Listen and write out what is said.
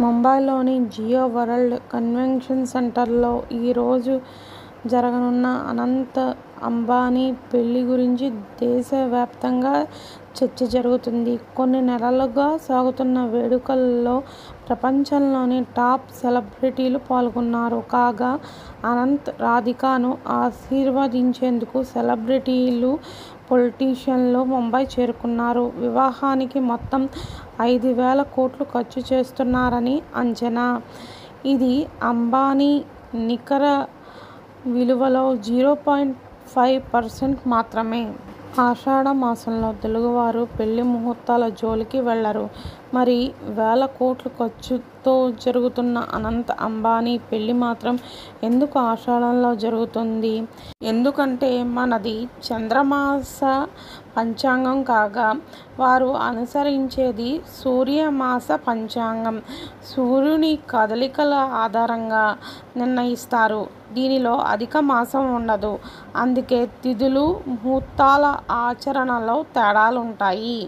ముంబైలోని Jio world convention సెంటర్లో ఈ రోజు జరగనున్న అనంత్ అంబానీ పెళ్ళి గురించి దేశవ్యాప్తంగా చర్చ జరుగుతుంది కొన్ని నెలలుగా సాగుతున్న వేడుకల్లో ప్రపంచంలోని టాప్ సెలబ్రిటీలు పాల్గొన్నారు. కాగా అనంత్, రాధికాను ఆశీర్వదించేందుకు సెలబ్రిటీలు, పొలిటీషియన్లు ముంబై చేరుకున్నారు. వివాహానికి మొత్తం ఐదు వేల కోట్లు ఖర్చు చేస్తున్నారని అంచనా. ఇది అంబానీ నికర విలువలో జీరో పాయింట్ ఫైవ్ పర్సెంట్ మాత్రమే. ఆషాఢ మాసంలో తెలుగువారు పెళ్ళి ముహూర్తాల జోలికి వెళ్ళరు. మరి వేల కోట్లు ఖర్చు తో జరుగుతున్న అనంత్, అంబానీ పెళ్ళి మాత్రం ఎందుకు ఆషాఢంలో జరుగుతుంది ఎందుకంటే మనది చంద్రమాస పంచాంగం కాగా వారు అనుసరించేది సూర్యమాస పంచాంగం. సూర్యుని కదలికల ఆధారంగా నిర్ణయిస్తారు. దీనిలో అధిక మాసం ఉండదు. అందుకే తిథులు, ముహూర్తాల ఆచరణలో తేడాలుంటాయి.